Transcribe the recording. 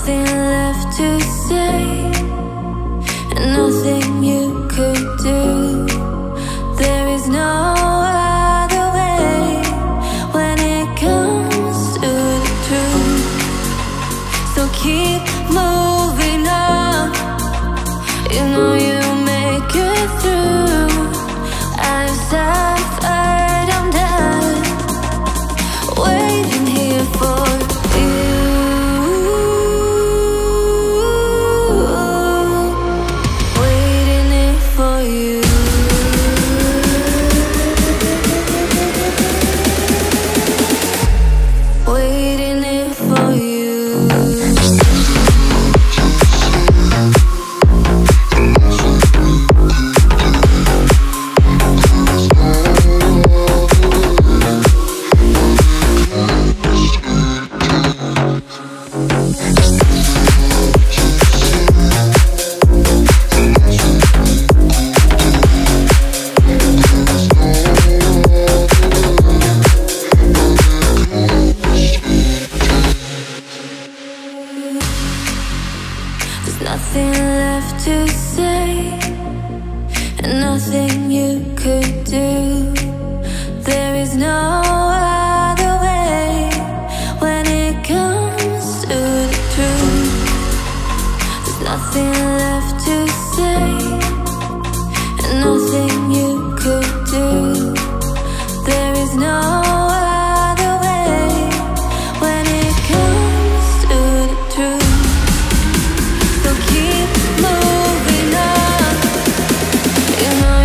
nothing left to say, and nothing you could do. There is no other way when it comes to the truth. So keep moving on. You know you nothing left to say, and nothing you could do. There is no other way when it comes to the truth. There's nothing left to say, and nothing you could do. There is no You know